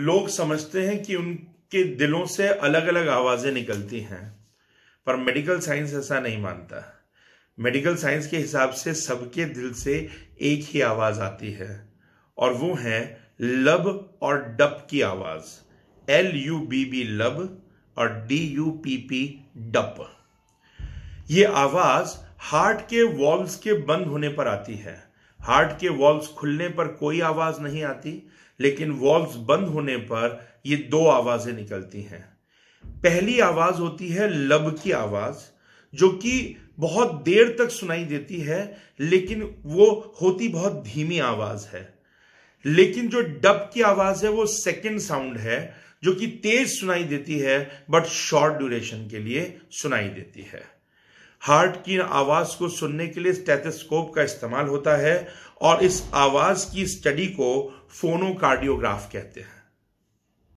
लोग समझते हैं कि उनके दिलों से अलग अलग आवाज़ें निकलती हैं, पर मेडिकल साइंस ऐसा नहीं मानता। मेडिकल साइंस के हिसाब से सबके दिल से एक ही आवाज़ आती है, और वो है लब और डप की आवाज़। एल यू बी बी लब और डी यू पी पी डप। ये आवाज़ हार्ट के वॉल्व्स के बंद होने पर आती है। हार्ट के वॉल्व्स खुलने पर कोई आवाज़ नहीं आती। लेकिन वॉल्व्स बंद होने पर ये दो आवाज़ें निकलती हैं। पहली आवाज़ होती है लब की आवाज़, जो कि बहुत देर तक सुनाई देती है, लेकिन वो होती बहुत धीमी आवाज़ है। लेकिन जो डब की आवाज़ है, वो सेकंड साउंड है, जो कि तेज सुनाई देती है बट शॉर्ट ड्यूरेशन के लिए सुनाई देती है। हार्ट की आवाज़ को सुनने के लिए स्टेथोस्कोप का इस्तेमाल होता है और इस आवाज़ की स्टडी को फोनोकार्डियोग्राफ कहते हैं।